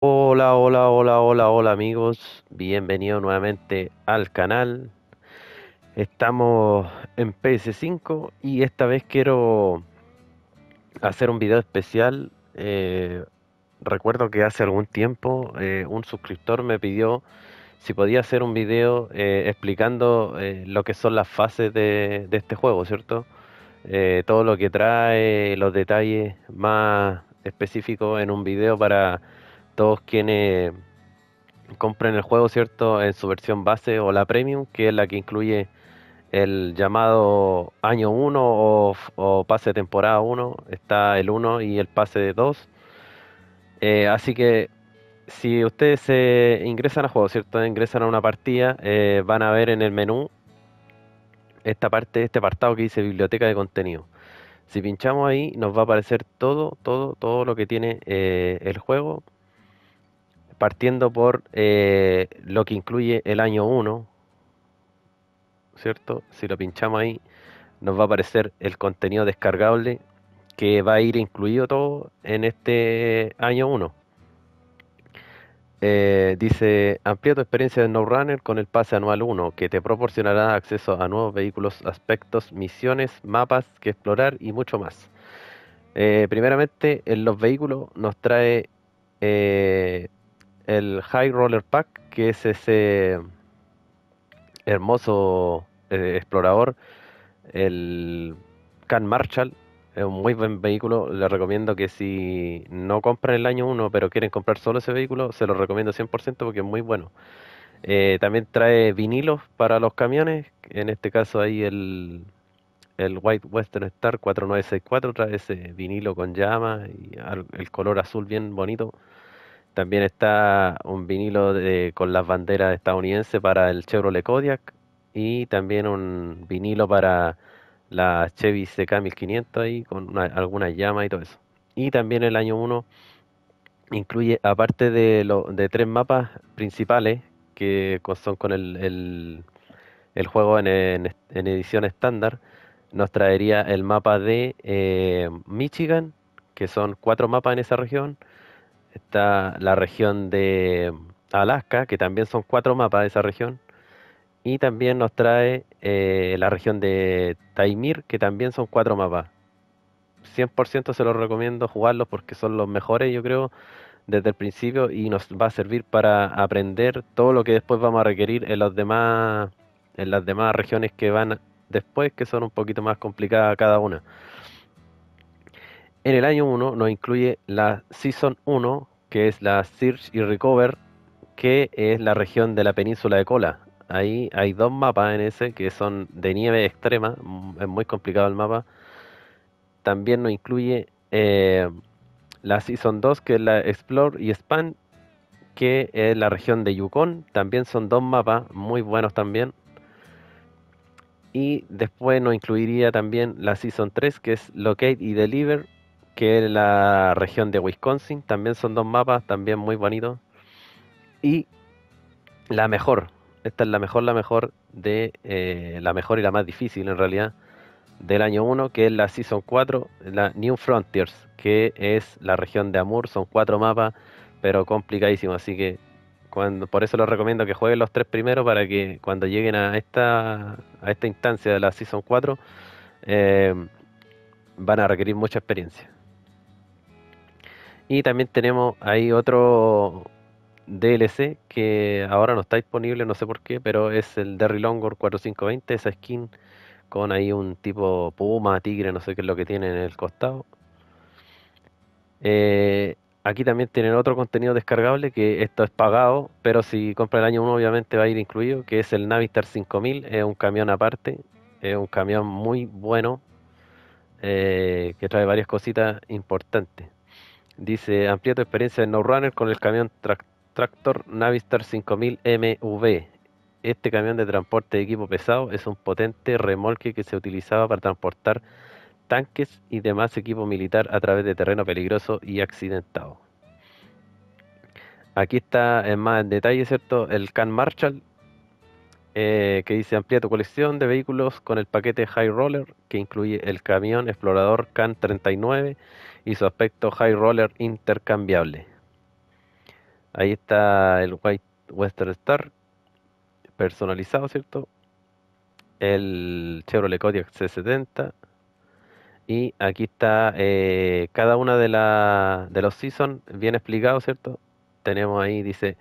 Hola, hola, hola, hola, hola amigos, bienvenidos nuevamente al canal. Estamos en PS5 y esta vez quiero hacer un video especial. Eh, recuerdo que hace algún tiempo eh, un suscriptor me pidió si podía hacer un video eh, explicando lo que son las fases de, este juego, ¿cierto? Todo lo que trae, los detalles más específicos en un video para todos quienes compren el juego, ¿cierto? En su versión base o la premium, que es la que incluye el llamado año uno o, o pase temporada uno Está el uno y el pase de 2. Eh, así que si ustedes se ingresan a juego, ¿cierto? Ingresan a una partida, eh, van a ver en el menú esta parte, este apartado que dice biblioteca de contenido. Si pinchamos ahí, nos va a aparecer todo, todo, todo lo que tiene eh, el juego, partiendo por eh, lo que incluye el año uno ¿cierto? Si lo pinchamos ahí, nos va a aparecer el contenido descargable que va a ir incluido todo en este año uno Eh, dice, amplía tu experiencia de runner con el pase anual uno que te proporcionará acceso a nuevos vehículos, aspectos, misiones, mapas que explorar y mucho más. Eh, primeramente, en los vehículos nos trae eh, el High Roller Pack, que es ese hermoso eh, explorador, el Can Marshall. Es un muy buen vehículo. Les recomiendo que si no compran el año uno pero quieren comprar solo ese vehículo, se lo recomiendo 100% porque es muy bueno. Eh, también trae vinilos para los camiones. En este caso ahí el, el White Western Star 4964 trae ese vinilo con llamas y el color azul bien bonito. También está un vinilo de- con las banderas estadounidenses para el Chevrolet Kodiaq y también un vinilo para la Chevy CK 1500 ahí con una- algunas llamas y todo eso. Y también el año uno incluye, aparte de, lo, de tres mapas principales que son con el, el- juego en edición estándar, nos traería el mapa de eh, Michigan, que son cuatro mapas en esa región Está la región de Alaska, que también son cuatro mapas de esa región. Y también nos trae eh, la región de Taimir, que también son cuatro mapas. 100% se los recomiendo jugarlos porque son los mejores, yo creo, desde el principio y nos va a servir para aprender todo lo que después vamos a requerir en los demás, en las demás regiones que van después, que son un poquito más complicadas cada una. En el año uno nos incluye la Season uno que es la Search y Recover, que es la región de la península de Kola. Ahí hay dos mapas en ese que son de nieve extrema, mm, es muy complicado el mapa. También nos incluye eh, la Season 2, que es la Explore y Expand, que es la región de Yukon. También son dos mapas muy buenos también. Y después nos incluiría también la Season 3, que es Locate y Deliver, que es la región de Wisconsin. También son dos mapas, también muy bonitos. Y la mejor, esta es la mejor, la mejor de eh, la mejor y la más difícil en realidad del año uno que es la Season 4, la New Frontiers, que es la región de Amur. Son cuatro mapas, pero complicadísimos. Así que cuando, por eso les recomiendo que jueguen los tres primeros para que cuando lleguen a esta, a esta instancia de la Season 4 eh, van a requerir mucha experiencia. Y también tenemos ahí otro DLC que ahora no está disponible, no sé por qué, pero es el Derry Longor 4520, esa skin con ahí un tipo puma, tigre, no sé qué es lo que tiene en el costado. Eh, aquí también tienen otro contenido descargable que esto es pagado, pero si compra el año uno obviamente va a ir incluido, que es el Navistar 5000, es un camión aparte, es un camión muy bueno eh, que trae varias cositas importantes. Dice, amplía tu experiencia en No Runner con el camión trac- Tractor Navistar 5000 MV. Este camión de transporte de equipo pesado es un potente remolque que se utilizaba para transportar tanques y demás equipo militar a través de terreno peligroso y accidentado. Aquí está en más en detalle, ¿cierto? El Can Marshall, eh, que dice amplía tu colección de vehículos con el paquete High Roller, que incluye el camión explorador Can 39 y su aspecto High Roller intercambiable. Ahí está el White Western Star personalizado, ¿cierto? El Chevrolet Kodiaq C70. Y aquí está eh, cada una de, la, de los seasons bien explicado, ¿cierto? Tenemos ahí, dice,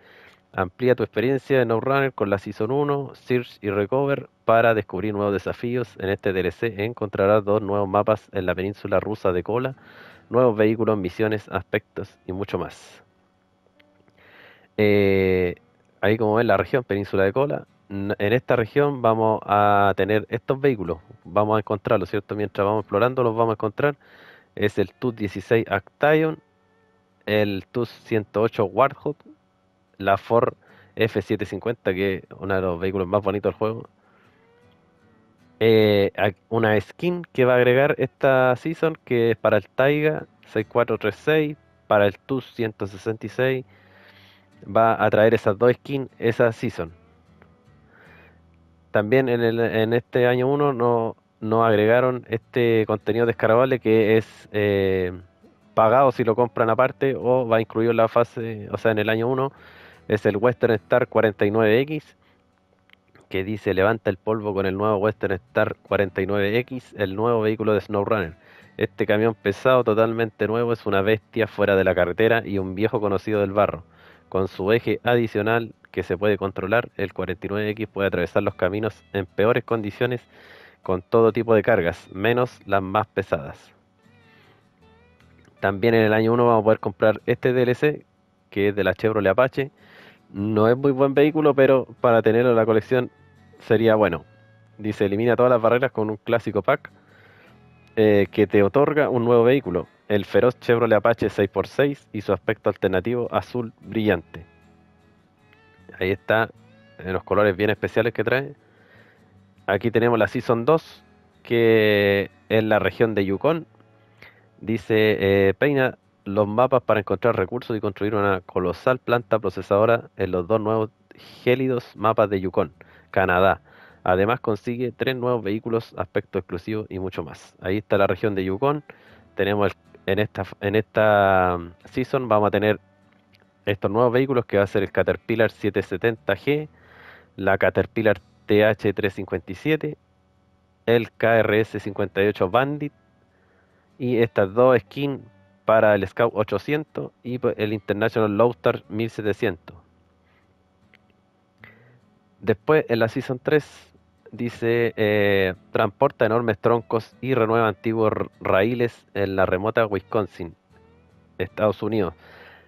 amplía tu experiencia en No Runner con la Season 1, Search y Recover para descubrir nuevos desafíos. En este DLC encontrarás dos nuevos mapas en la península rusa de Kola, nuevos vehículos, misiones, aspectos y mucho más. Eh, ahí como ven la región Península de Kola, en esta región vamos a tener estos vehículos, vamos a encontrarlos, ¿cierto? Mientras vamos explorando los vamos a encontrar. Es el TUS 16 Actation, el TUS 108 Warthog, la Ford F750, que es uno de los vehículos más bonitos del juego. Eh, una skin que va a agregar esta season, que es para el Taiga 6436, para el TUS 166 va a traer esas dos skins esa season. También en, el, en este año 1 no, no agregaron este contenido descargable que es eh, pagado si lo compran aparte o va incluido en la fase, o sea, en el año 1 es el Western Star 49X que dice levanta el polvo con el nuevo Western Star 49X, el nuevo vehículo de SnowRunner. Este camión pesado totalmente nuevo es una bestia fuera de la carretera y un viejo conocido del barro. Con su eje adicional que se puede controlar, el 49X puede atravesar los caminos en peores condiciones con todo tipo de cargas, menos las más pesadas. También en el año 1 vamos a poder comprar este DLC, que es de la Chevrolet Apache. No es muy buen vehículo, pero para tenerlo en la colección sería bueno. Dice, elimina todas las barreras con un clásico pack eh, que te otorga un nuevo vehículo el feroz Chevrolet Apache 6x6 y su aspecto alternativo azul brillante. Ahí está, en los colores bien especiales que trae. Aquí tenemos la Season 2, que es la región de Yukon. Dice, eh, peina los mapas para encontrar recursos y construir una colosal planta procesadora en los dos nuevos gélidos mapas de Yukon, Canadá. Además consigue tres nuevos vehículos, aspecto exclusivo y mucho más. Ahí está la región de Yukon. Tenemos el en esta, en esta um, season vamos a tener estos nuevos vehículos que va a ser el Caterpillar 770G, la Caterpillar TH357, el KRS 58 Bandit y estas dos skins para el Scout 800 y el International Lowstar 1700. Después en la Season 3 dice, eh, transporta enormes troncos y renueva antiguos raíles en la remota Wisconsin, Estados Unidos.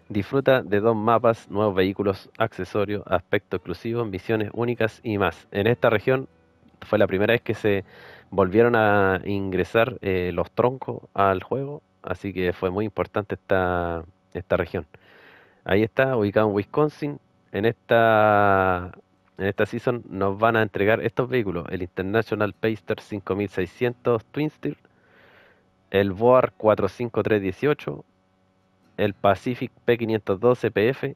Disfruta de dos mapas, nuevos vehículos, accesorios, aspectos exclusivos, misiones únicas y más. En esta región fue la primera vez que se volvieron a ingresar eh, los troncos al juego, así que fue muy importante esta, esta región. Ahí está, ubicado en Wisconsin. En esta en esta season nos van a entregar estos vehículos, el International Pacer 5600 Twinster, el Boar 45318, el Pacific P512 PF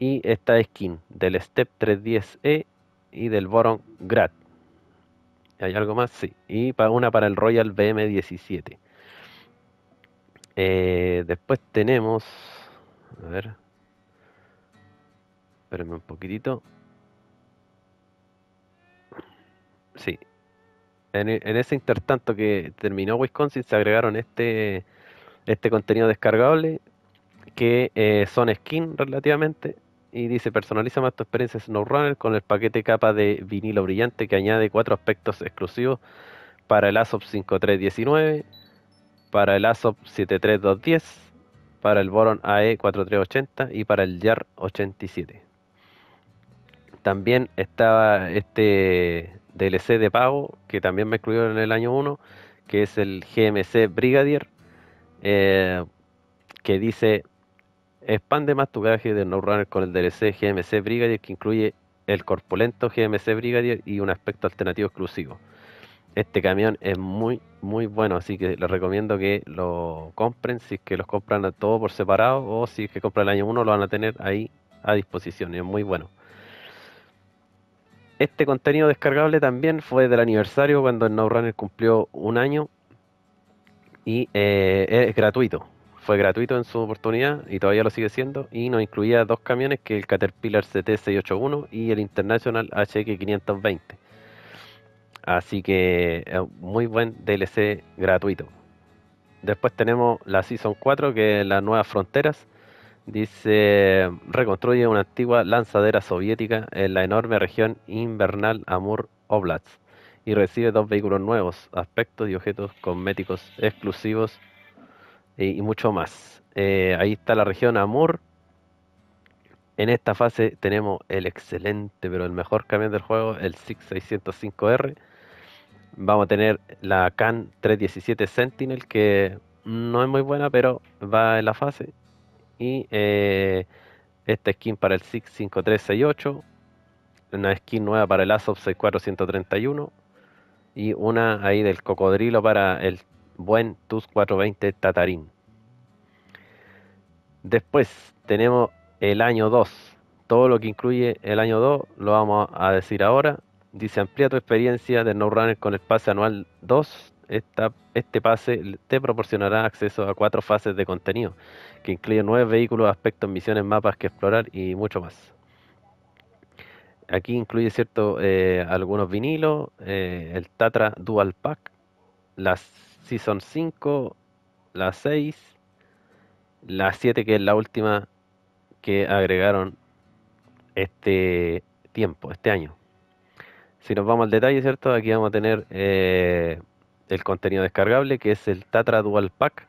y esta skin del Step 310E y del Boron Grad. ¿Hay algo más? Sí. Y una para el Royal BM17. Eh, después tenemos... A ver. Espérenme un poquitito. Sí. En, ese intertanto que terminó Wisconsin se agregaron este, este contenido descargable que eh, son skin relativamente y dice personaliza más tu experiencia SnowRunner con el paquete capa de vinilo brillante que añade cuatro aspectos exclusivos para el ASOP 5319, para el ASOP 73210, para el Boron AE 4380 y para el YAR 87. También estaba este DLC de pago que también me incluyó en el año 1, que es el GMC Brigadier, eh, que dice expande más tu viaje de No Runner con el DLC GMC Brigadier que incluye el corpulento GMC Brigadier y un aspecto alternativo exclusivo. Este camión es muy muy bueno, así que les recomiendo que lo compren, si es que los compran todo por separado o si es que compran el año 1 lo van a tener ahí a disposición, es muy bueno. Este contenido descargable también fue del aniversario cuando el No Runner cumplió un año y eh, es gratuito. fue gratuito en su oportunidad y todavía lo sigue siendo. Y nos incluía dos camiones, que el Caterpillar CT681 y el International HX520. Así que muy buen DLC gratuito. Después tenemos la Season 4, que es las nuevas fronteras. Dice, reconstruye una antigua lanzadera soviética en la enorme región invernal Amur Oblast y recibe dos vehículos nuevos, aspectos y objetos cosméticos exclusivos y, mucho más. Eh, ahí está la región Amur. En esta fase tenemos el excelente, pero el mejor camión del juego, el SIG 605R Vamos a tener la CAN 317 Sentinel, que no es muy buena, pero va en la fase. Y eh, esta skin para el SIG 5368. Una skin nueva para el ASOP 6431. Y una ahí del cocodrilo para el buen TUS 420 Tatarín. Después tenemos el año 2. Todo lo que incluye el año 2 lo vamos a decir ahora. Dice, amplía tu experiencia de runner con el pase anual 2. este pase te proporcionará acceso a cuatro fases de contenido, que incluyen nueve vehículos, aspectos, misiones, mapas que explorar y mucho más. Aquí incluye cierto eh, algunos vinilos, eh, el Tatra Dual Pack, la Season 5, la 6, la 7 que es la última que agregaron este tiempo, este año. Si nos vamos al detalle, ¿cierto? Aquí vamos a tener eh, el contenido descargable, que es el Tatra Dual Pack,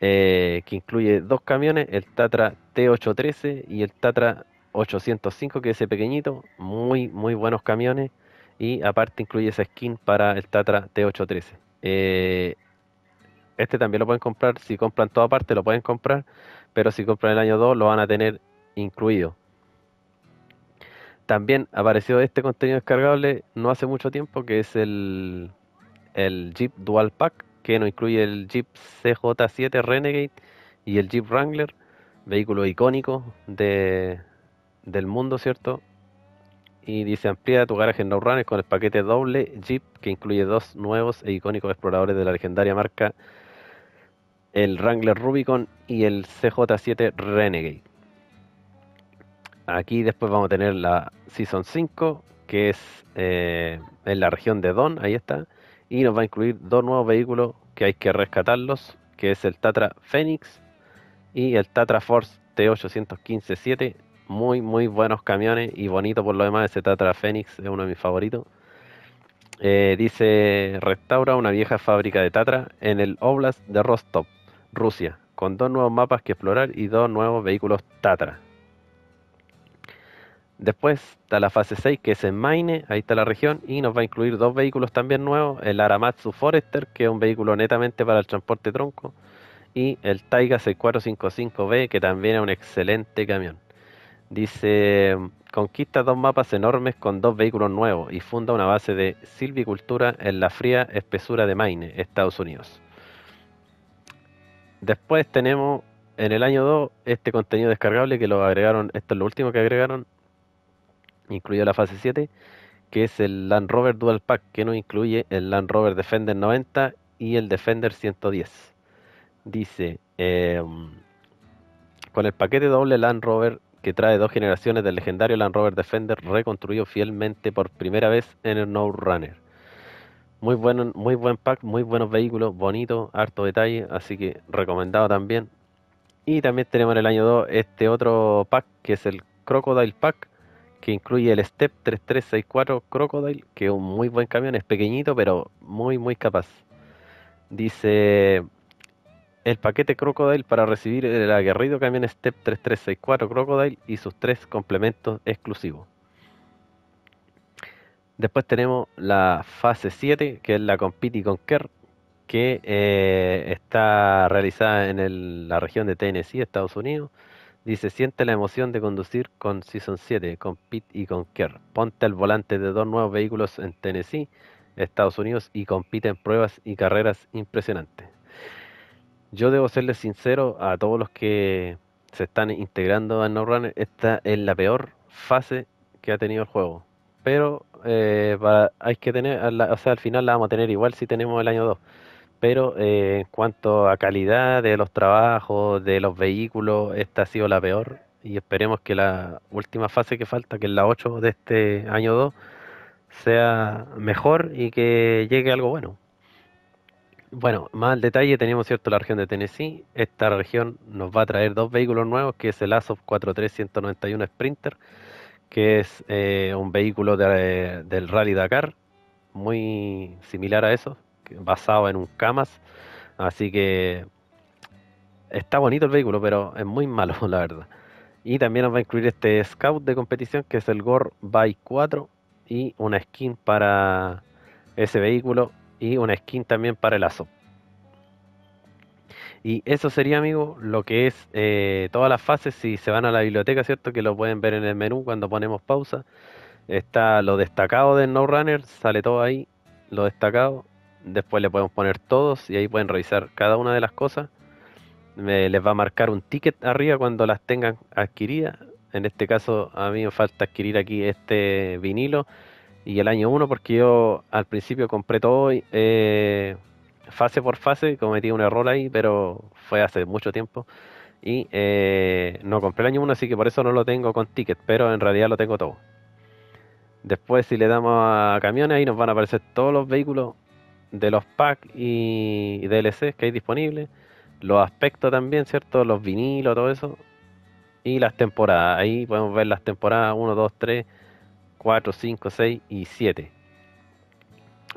eh, que incluye dos camiones, el Tatra T813 y el Tatra 805, que es ese pequeñito, muy, muy buenos camiones, y aparte incluye esa skin para el Tatra T813. Eh, este también lo pueden comprar, si compran toda parte lo pueden comprar, pero si compran el año 2 lo van a tener incluido. También apareció este contenido descargable no hace mucho tiempo, que es el, Jeep Dual Pack, que nos incluye el Jeep CJ7 Renegade y el Jeep Wrangler, vehículo icónico de, del mundo, ¿cierto? Y dice amplía tu garaje en No Runners con el paquete doble Jeep que incluye dos nuevos e icónicos exploradores de la legendaria marca, el Wrangler Rubicon y el CJ7 Renegade. Aquí después vamos a tener la Season 5, que es eh, en la región de Don, ahí está. Y nos va a incluir dos nuevos vehículos que hay que rescatarlos, que es el Tatra Phoenix y el Tatra Force T815-7. Muy, muy buenos camiones y bonito por lo demás. Ese Tatra Phoenix es uno de mis favoritos. Eh, dice, restaura una vieja fábrica de Tatra en el Oblast de Rostov, Rusia, con dos nuevos mapas que explorar y dos nuevos vehículos Tatra. Después está la fase 6 que es en Maine, ahí está la región y nos va a incluir dos vehículos también nuevos, el Aramatsu Forester que es un vehículo netamente para el transporte tronco y el Taiga 6455B que también es un excelente camión. Dice, conquista dos mapas enormes con dos vehículos nuevos y funda una base de silvicultura en la fría espesura de Maine, Estados Unidos. Después tenemos en el año 2 este contenido descargable que lo agregaron, esto es lo último que agregaron incluye la fase 7, que es el Land Rover Dual Pack, que no incluye el Land Rover Defender 90 y el Defender 110. Dice, em, con el paquete doble Land Rover que trae dos generaciones del legendario Land Rover Defender reconstruido fielmente por primera vez en el No Runner. Muy, bueno, muy buen pack, muy buenos vehículos, bonito, harto detalle, así que recomendado también. Y también tenemos en el año 2 este otro pack que es el Crocodile Pack, que incluye el Step 3364 Crocodile, que es un muy buen camión, es pequeñito, pero muy, muy capaz. Dice el paquete Crocodile para recibir el aguerrido camión Step 3364 Crocodile y sus tres complementos exclusivos. Después tenemos la fase 7, que es la Compete y Conquer, que eh, está realizada en la región de Tennessee, Estados Unidos. Dice, siente la emoción de conducir con Season 7, con Pete y con Kerr. Ponte al volante de dos nuevos vehículos en Tennessee, Estados Unidos, y compite en pruebas y carreras impresionantes. Yo debo serles sincero a todos los que se están integrando a No Runner, esta es la peor fase que ha tenido el juego. Pero eh, hay que tener, o sea, al final la vamos a tener igual si tenemos el año 2. pero eh, en cuanto a calidad de los trabajos, de los vehículos, esta ha sido la peor y esperemos que la última fase que falta, que es la 8 de este año 2, sea mejor y que llegue algo bueno. Bueno, más al detalle tenemos cierto la región de Tennessee. Esta región nos va a traer dos vehículos nuevos, que es el ASOP 43191 Sprinter, que es eh, un vehículo del Rally Dakar, muy similar a eso, basado en un Camas. Así que está bonito el vehículo, pero es muy malo, la verdad. Y también nos va a incluir este Scout de competición, que es el Gore Bike 4, y una skin para ese vehículo y una skin también para el ASO. Y eso sería, amigo, lo que es eh, todas las fases. Si se van a la biblioteca, ¿cierto? Que lo pueden ver en el menú cuando ponemos pausa. Está lo destacado de No Runner, sale todo ahí, lo destacado. Después le podemos poner todos y ahí pueden revisar cada una de las cosas. Me, les va a marcar un ticket arriba cuando las tengan adquiridas. En este caso, a mí me falta adquirir aquí este vinilo y el año 1 porque yo al principio compré todo eh, fase por fase, cometí un error ahí, pero fue hace mucho tiempo. Y eh, no compré el año 1, así que por eso no lo tengo con ticket, pero en realidad lo tengo todo. Después si le damos a camiones, ahí nos van a aparecer todos los vehículos de los packs y DLCs que hay disponibles. Los aspectos también, ¿cierto? Los vinilos, todo eso. Y las temporadas. Ahí podemos ver las temporadas 1, 2, 3 4, 5, 6 y 7.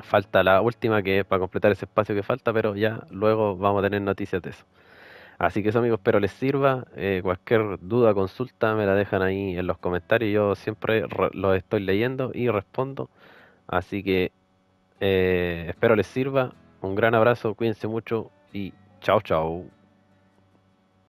Falta la última que es para completar ese espacio que falta, pero ya luego vamos a tener noticias de eso. Así que eso amigos, espero les sirva. Eh, cualquier duda, consulta, me la dejan ahí en los comentarios. Yo siempre los estoy leyendo y respondo. Así que eh, espero les sirva. Un gran abrazo, cuídense mucho y chao chao.